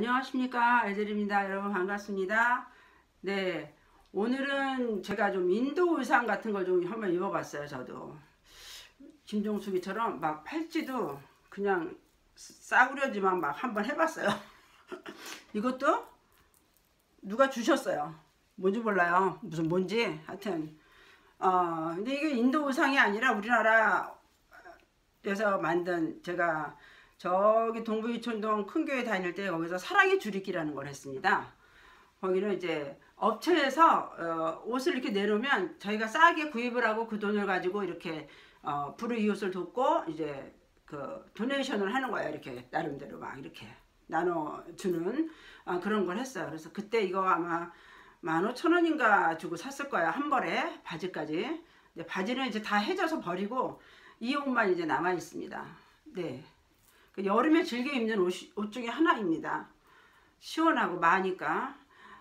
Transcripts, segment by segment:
안녕하십니까 애들입니다. 여러분 반갑습니다. 네 오늘은 제가 좀 인도 의상 같은 걸 좀 한번 입어봤어요 저도. 김종숙이처럼 막 팔찌도 그냥 싸구려지만 막 한번 해봤어요. 이것도 누가 주셨어요? 뭔지 몰라요. 무슨 뭔지. 하여튼 어 근데 이게 인도 의상이 아니라 우리나라에서 만든 제가 저기 동부이촌동 큰 교회 다닐 때 거기서 사랑의 줄이기라는 걸 했습니다. 거기는 이제 업체에서 어, 옷을 이렇게 내놓으면 저희가 싸게 구입을 하고 그 돈을 가지고 이렇게 어, 불우이웃을 돕고 이제 그 도네이션을 하는 거예요. 이렇게 나름대로 막 이렇게 나눠주는 어, 그런 걸 했어요. 그래서 그때 이거 아마 만 오천 원인가 주고 샀을 거예요. 한 벌에 바지까지. 근데 바지는 이제 다 해져서 버리고 이 옷만 이제 남아 있습니다. 네. 그 여름에 즐겨 입는 옷, 옷 중에 하나입니다. 시원하고 많으니까.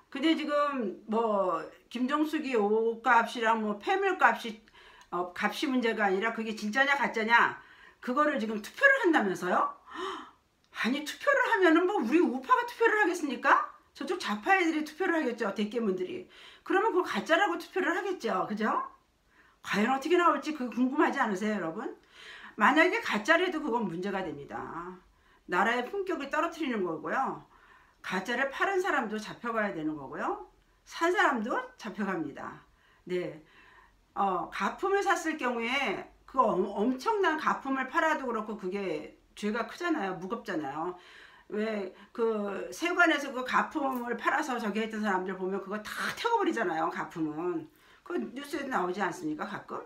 근데 지금 뭐 김정숙이 옷값이랑 뭐 폐물값이 어, 값이 문제가 아니라 그게 진짜냐 가짜냐 그거를 지금 투표를 한다면서요? 아니 투표를 하면은 뭐 우리 우파가 투표를 하겠습니까? 저쪽 좌파 애들이 투표를 하겠죠 대깨문들이 그러면 그거 가짜라고 투표를 하겠죠 그죠? 과연 어떻게 나올지 그 궁금하지 않으세요 여러분? 만약에 가짜라도 그건 문제가 됩니다. 나라의 품격을 떨어뜨리는 거고요. 가짜를 파는 사람도 잡혀가야 되는 거고요. 산 사람도 잡혀갑니다. 네. 어, 가품을 샀을 경우에 그 엄청난 가품을 팔아도 그렇고 그게 죄가 크잖아요. 무겁잖아요. 왜 그 세관에서 그 가품을 팔아서 저기 했던 사람들 보면 그거 다 태워버리잖아요. 가품은. 그 뉴스에 나오지 않습니까? 가끔?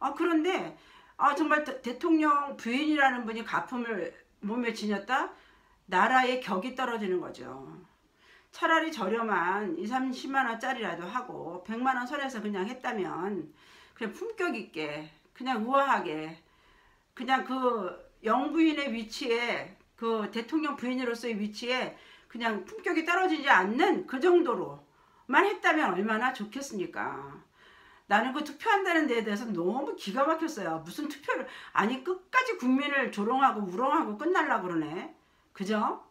아 그런데 아 정말 대, 통령 부인이라는 분이 가품을 몸에 지녔다? 나라의 격이 떨어지는 거죠. 차라리 저렴한 2, 30만 원짜리라도 하고 100만 원 선에서 그냥 했다면 그냥 품격 있게 그냥 우아하게 그냥 그 영부인의 위치에 그 대통령 부인으로서의 위치에 그냥 품격이 떨어지지 않는 그 정도로만 했다면 얼마나 좋겠습니까? 나는 그 투표한다는 데에 대해서 너무 기가 막혔어요. 무슨 투표를 아니 끝까지 국민을 조롱하고 우롱하고 끝날라 그러네. 그죠?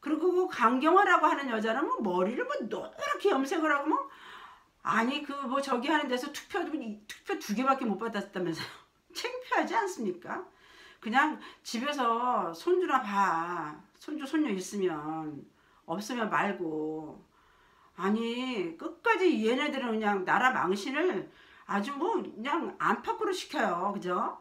그리고 그 강경화라고 하는 여자는 뭐 머리를 뭐 노랗게 염색을 하고 뭐 아니 그 뭐 저기 하는 데서 투표 투표 두 개밖에 못 받았다면서요. 창피하지 않습니까? 그냥 집에서 손주나 봐. 손주 손녀 있으면 없으면 말고 아니 끝 까지 얘네들은 그냥 나라 망신을 아주 뭐 그냥 안팎으로 시켜요. 그죠?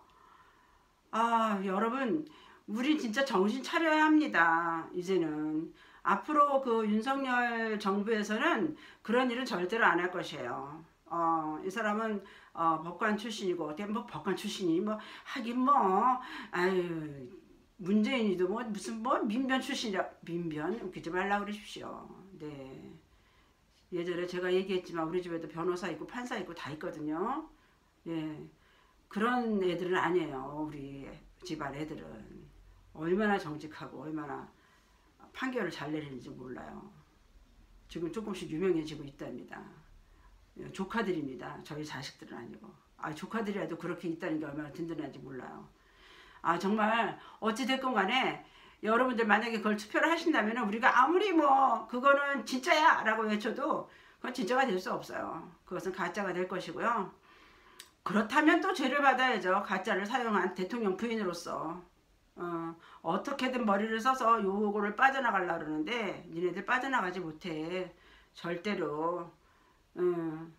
아 여러분 우리 진짜 정신 차려야 합니다. 이제는. 앞으로 그 윤석열 정부에서는 그런 일은 절대로 안 할 것이에요. 어, 이 사람은 어, 법관 출신이고 뭐 법관 출신이 뭐 하긴 뭐 아유 문재인이도 뭐 무슨 뭐 민변 출신이라 민변 웃기지 말라 그러십시오. 네. 예전에 제가 얘기했지만 우리 집에도 변호사 있고 판사 있고 다 있거든요. 예. 그런 애들은 아니에요. 우리 집안 애들은. 얼마나 정직하고 얼마나 판결을 잘 내리는지 몰라요. 지금 조금씩 유명해지고 있답니다. 예, 조카들입니다. 저희 자식들은 아니고. 아, 조카들이라도 그렇게 있다는 게 얼마나 든든한지 몰라요. 아, 정말 어찌됐건 간에 여러분들 만약에 그걸 투표를 하신다면 우리가 아무리 뭐 그거는 진짜야 라고 외쳐도 그건 진짜가 될 수 없어요. 그것은 가짜가 될 것이고요. 그렇다면 또 죄를 받아야죠. 가짜를 사용한 대통령 부인으로서. 어, 어떻게든 머리를 써서 요거를 빠져나가려 그러는데 니네들 빠져나가지 못해. 절대로. 음,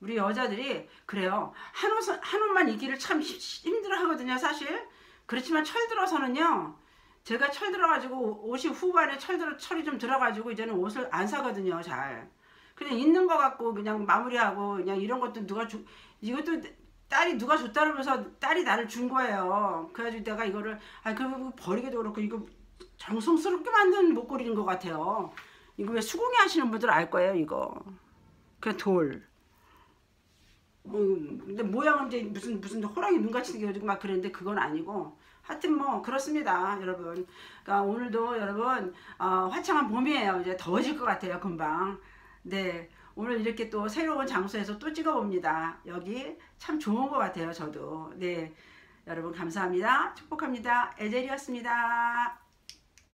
우리 여자들이 그래요. 한, 옷, 한 옷만 입기를 참 힘들어 하거든요. 사실. 그렇지만 철들어서는요. 제가 철 들어가지고 옷이 후반에 철 들어 철이 좀 들어가지고 이제는 옷을 안 사거든요 잘. 그냥 있는 거 갖고 그냥 마무리하고 그냥 이런 것도 누가 주 이것도 딸이 누가 줬다면서 딸이 나를 준 거예요. 그래가지고 내가 이거를 아 그거 버리기도 그렇고 이거 정성스럽게 만든 목걸이인 것 같아요. 이거 왜 수공예 하시는 분들 알 거예요 이거. 그냥 돌 뭐, 근데 모양은 이제 무슨 무슨 호랑이 눈같이 생겨가지고 막 그랬는데 그건 아니고. 하여튼 뭐 그렇습니다 여러분. 그러니까 오늘도 여러분 어, 화창한 봄이에요. 이제 더워질 것 같아요 금방. 네. 오늘 이렇게 또 새로운 장소에서 또 찍어봅니다. 여기 참 좋은 것 같아요 저도. 네. 여러분 감사합니다. 축복합니다. 에젤이었습니다